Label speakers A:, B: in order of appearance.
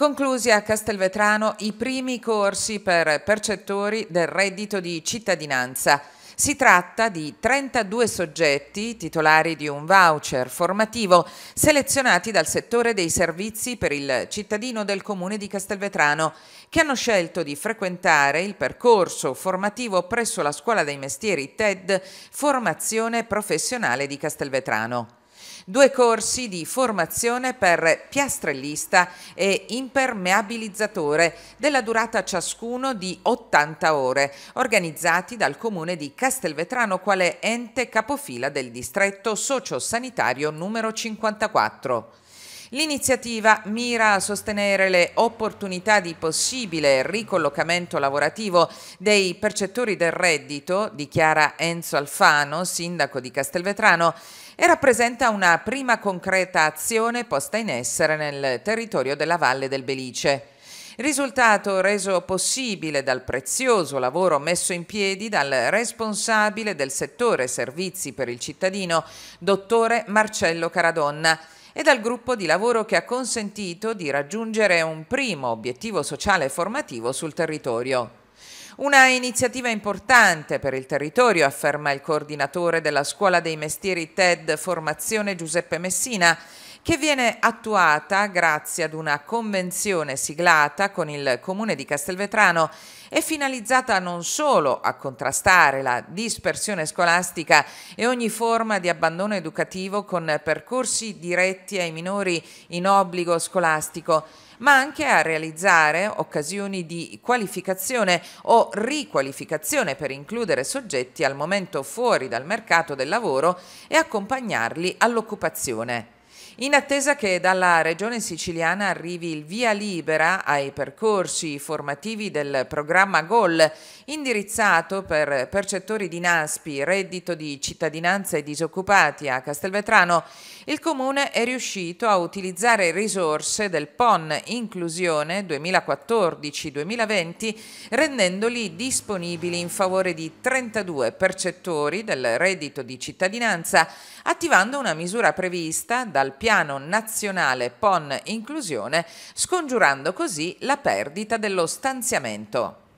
A: Conclusi a Castelvetrano i primi corsi per percettori del reddito di cittadinanza. Si tratta di 32 soggetti titolari di un voucher formativo selezionati dal settore dei servizi per il cittadino del comune di Castelvetrano che hanno scelto di frequentare il percorso formativo presso la Scuola dei Mestieri TED Formazione Professionale di Castelvetrano due corsi di formazione per piastrellista e impermeabilizzatore della durata ciascuno di 80 ore, organizzati dal comune di Castelvetrano quale ente capofila del distretto sociosanitario numero 54. L'iniziativa mira a sostenere le opportunità di possibile ricollocamento lavorativo dei percettori del reddito, dichiara Enzo Alfano, sindaco di Castelvetrano, e rappresenta una prima concreta azione posta in essere nel territorio della Valle del Belice. Risultato reso possibile dal prezioso lavoro messo in piedi dal responsabile del settore servizi per il cittadino, dottore Marcello Caradonna, e dal gruppo di lavoro che ha consentito di raggiungere un primo obiettivo sociale formativo sul territorio. Una iniziativa importante per il territorio, afferma il coordinatore della Scuola dei Mestieri TED Formazione Giuseppe Messina, che viene attuata grazie ad una convenzione siglata con il Comune di Castelvetrano e finalizzata non solo a contrastare la dispersione scolastica e ogni forma di abbandono educativo con percorsi diretti ai minori in obbligo scolastico, ma anche a realizzare occasioni di qualificazione o riqualificazione per includere soggetti al momento fuori dal mercato del lavoro e accompagnarli all'occupazione. In attesa che dalla Regione siciliana arrivi il via libera ai percorsi formativi del programma GOL, indirizzato per percettori di NASPI, reddito di cittadinanza e disoccupati a Castelvetrano, il Comune è riuscito a utilizzare risorse del PON Inclusione 2014-2020, rendendoli disponibili in favore di 32 percettori del reddito di cittadinanza, attivando una misura prevista dal Piano Nazionale PON Inclusione, scongiurando così la perdita dello stanziamento.